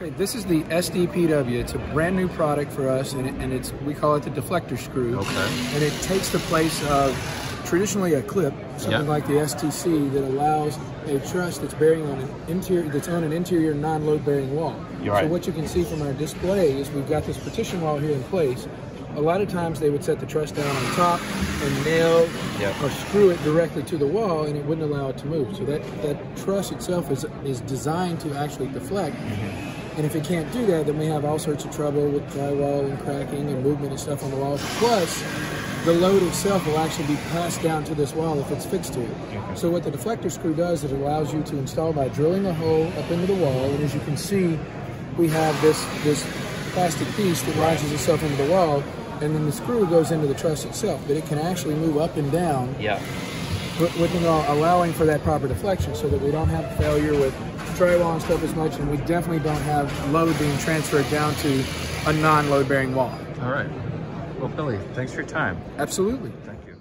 Okay, this is the SDPW. It's a brand new product for us, and, it, and it's we call it the deflector screw. Okay. And it takes the place of traditionally a clip, something Yep. like the STC, that allows a truss that's bearing on an interior that's on an interior non-load bearing wall. You're right. So what you can see from our display is we've got this partition wall here in place. A lot of times they would set the truss down on top and nail Yep. or screw it directly to the wall, and it wouldn't allow it to move. So that that truss itself is is designed to actually deflect. Mm-hmm. And if it can't do that, then we have all sorts of trouble with drywall and cracking and movement and stuff on the walls. Plus, the load itself will actually be passed down to this wall if it's fixed to it. So what the deflector screw does is it allows you to install by drilling a hole up into the wall. And as you can see, we have this this plastic piece that launches itself into the wall, and then the screw goes into the truss itself. But it can actually move up and down Yeah. With, you know, allowing for that proper deflection so that we don't have failure with drywall and stuff as much, and we definitely don't have load being transferred down to a non-load bearing wall. All right. Well, Billy, thanks for your time. Absolutely. Thank you.